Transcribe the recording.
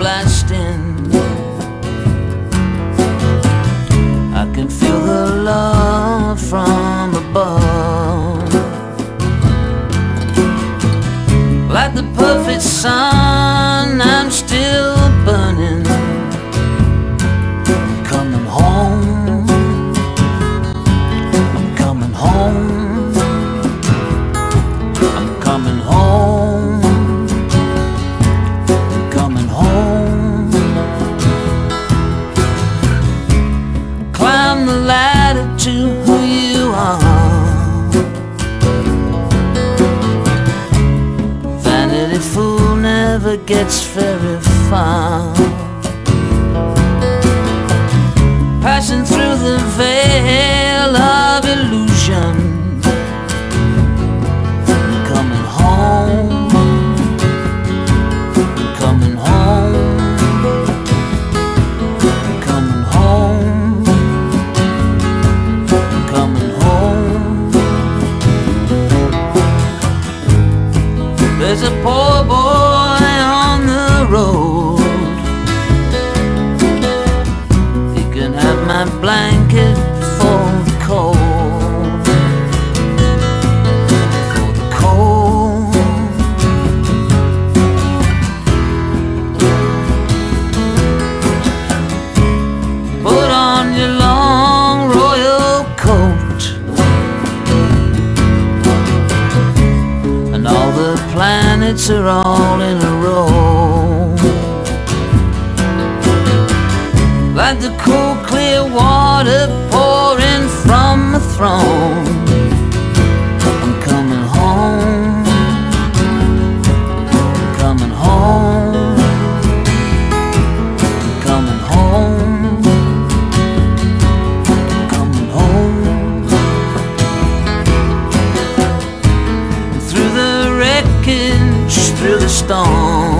blasting. I can feel the love from above, like the perfect sun. I'm still burning. Coming home. I'm coming home. never gets very far. Passing through the minutes are all in a row. Like the cold temps.